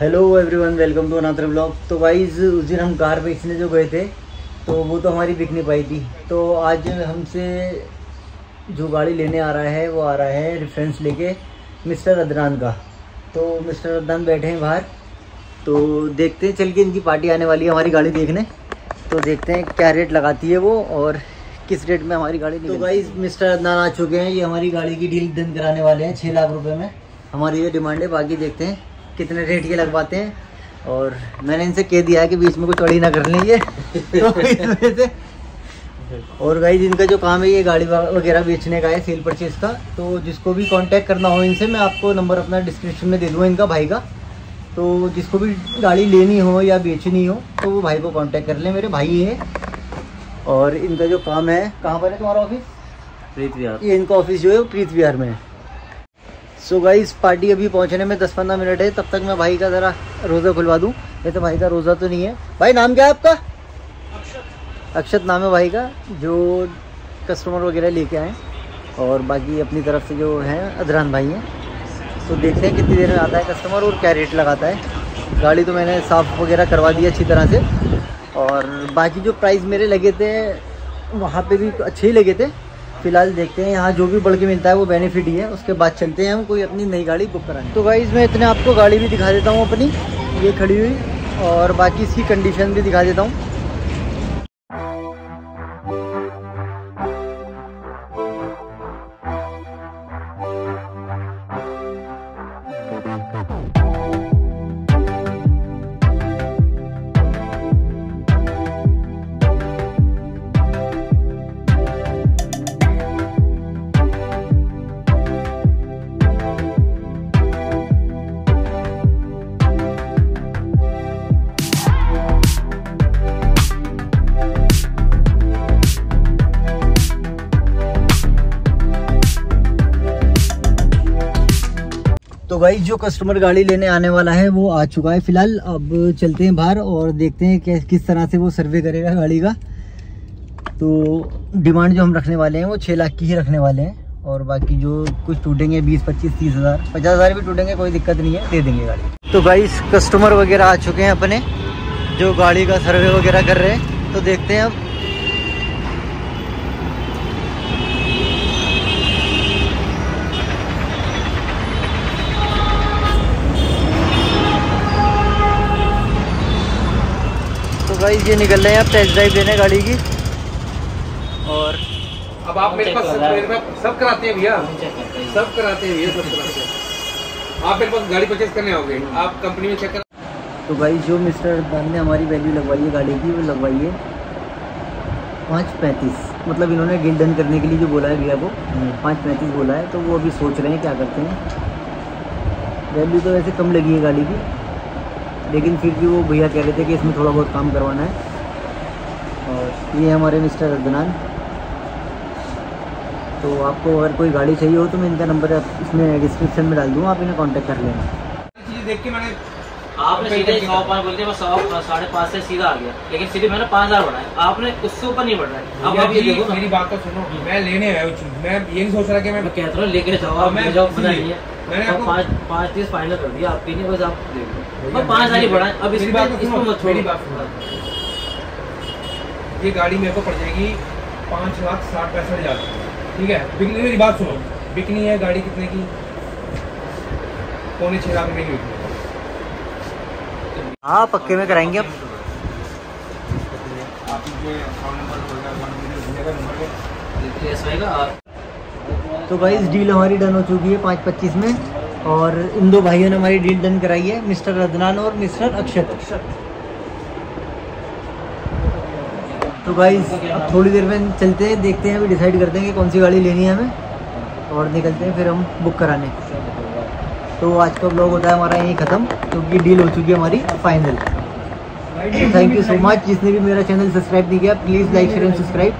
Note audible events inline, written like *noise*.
Hello everyone welcome to another blog तो guys उस दिन हम कार बेचने जो गए थे तो वो तो हमारी बिक नहीं पाई थी। तो आज हमसे जो गाड़ी लेने आ रहा है वो आ रहा है रेफरेंस लेके मिस्टर अदनान का। तो मिस्टर अदनान बैठे हैं बाहर। तो देखते हैं चल के इनकी पार्टी आने वाली है हमारी गाड़ी देखने। तो देखते हैं क्या रेट लगाती है वो और किस रेट में हमारी गाड़ी तो गाइज़ मिस्टर अदनान आ चुके हैं। ये हमारी गाड़ी की डील डन कराने वाले हैं छः लाख रुपये में। हमारी ये डिमांड है बाकी देखते हैं। कितने रेट के लगवाते हैं। और मैंने इनसे कह दिया है कि बीच में कुछ चौड़ी ना कर लेंगे *laughs* तो इस वजह से और गाइज़ इनका जो काम है ये गाड़ी वगैरह बेचने का है सेल परचेज का तो जिसको भी कांटेक्ट करना हो इनसे मैं आपको नंबर अपना डिस्क्रिप्शन में दे दूँगा इनका भाई का। तो जिसको भी गाड़ी लेनी हो या बेचनी हो तो वो भाई को कांटेक्ट कर ले। मेरे भाई है। और इनका जो काम है कहाँ पर है तुम्हारा ऑफ़िस प्रीत विहार। ये इनका ऑफ़िस जो है वो प्रीत विहार में है। सो गाइस पार्टी अभी पहुँचने में 10-15 मिनट है तब तक मैं भाई का ज़रा रोज़ा खुलवा दूँ। नहीं तो भाई का रोज़ा तो नहीं है। भाई नाम क्या है आपका? अक्षत। नाम है भाई का जो कस्टमर वगैरह लेके आए। और बाकी अपनी तरफ़ से जो है अदरान भाई हैं। तो देखते हैं कितनी देर में आता है कस्टमर और क्या रेट लगाता है। गाड़ी तो मैंने साफ़ वगैरह करवा दी अच्छी तरह से। और बाकी जो प्राइस मेरे लगे थे वहाँ पे भी अच्छे ही लगे थे। फ़िलहाल देखते हैं, यहाँ जो भी बढ़ के मिलता है वो बेनिफिट ही है। उसके बाद चलते हैं हम कोई अपनी नई गाड़ी बुक कराएँ तो गाइज़ मैं इतने आपको गाड़ी भी दिखा देता हूँ अपनी, ये खड़ी हुई, और बाकी इसकी कंडीशन भी दिखा देता हूँ। तो भाई, जो कस्टमर गाड़ी लेने आने वाला है, वो आ चुका है फ़िलहाल। अब चलते हैं बाहर और देखते हैं कि किस तरह से वो सर्वे करेगा गाड़ी का। तो डिमांड जो हम रखने वाले हैं, वो छः लाख की ही रखने वाले हैं। और बाकी जो कुछ टूटेंगे, बीस, पच्चीस, तीस हज़ार, पचास हज़ार भी टूटेंगे, कोई दिक्कत नहीं है, दे देंगे गाड़ी। तो भाई कस्टमर वगैरह आ चुके हैं अपने, जो गाड़ी का सर्वे वगैरह कर रहे हैं। तो देखते हैं अब तो भाई ये निकल रहे हैं आप टेस्ट ड्राइव देने गाड़ी की। और अब आप मेरे पास सब कराते हैं भैया। सब कराते हैं भैया सब कराते हैं। आप मेरे पास गाड़ी परचेज करने आओगे? आप कंपनी में चेक कर तो भाई जो मिस्टर दान ने हमारी वैल्यू लगवाई है गाड़ी की वो लगवाई है पाँच पैंतीस। मतलब इन्होंने डील डन करने के लिए जो बोला है भैया को पाँच पैंतीस बोला है तो वो अभी सोच रहे हैं क्या करते हैं। वैल्यू तो वैसे कम लगी है गाड़ी की। लेकिन फिर भी वो भैया कह रहे थे कि इसमें थोड़ा बहुत काम करवाना है। और ये हमारे मिस्टर अदनान। तो आपको अगर कोई गाड़ी चाहिए हो तो मैं इनका नंबर इसमें डिस्क्रिप्शन में डाल दूँगा आप इन्हें कॉन्टेक्ट कर लेना। चीज़ देख के मैंने आपने सीधे सौ पाँच बोलते मैं सौ साढ़े पाँच से सीधा आ गया। लेकिन सीधे मैंने पाँच हज़ार बढ़ाए आपने उससे ऊपर नहीं बढ़ रहा है अब आप ये देखो मेरी बात तो सुनो मैं लेने आया हूँ मैं ये नहीं सोच रहा कि मैं कहता हूँ लेके जाओ मैं जाओ मज़ा नहीं है पाँच पाँच तीस फाइनल कर दिया आपके लिए बस आप देखो भैया, पाँच हज़ार अब मेरी बात इसको मत मेरी बात ये गाड़ी मेरे को पड़ जाएगी पाँच लाख साठ पैंसठ हज़ार। ठीक है? बिकनी मेरी बात सुनो। बिकनी है गाड़ी कितने की? पौने छः लाख रुपए की बिकनी हाँ पक्के में कराएँगे अब। आप तो भाई डील हमारी डन हो चुकी है पाँच पच्चीस में और इन दो भाइयों ने हमारी डील डन कराई है, मिस्टर अदनान और मिस्टर अक्षत। तो भाई अब थोड़ी देर में चलते हैं, देखते हैं, अभी डिसाइड करते हैं कि कौन सी गाड़ी लेनी है हमें और निकलते हैं फिर हम बुक कराने। तो आज का ब्लॉग होता है हमारा यहीं ख़त्म, क्योंकि तो डील हो चुकी है हमारी final thank you so much जिसने भी मेरा चैनल सब्सक्राइब नहीं किया please like share and subscribe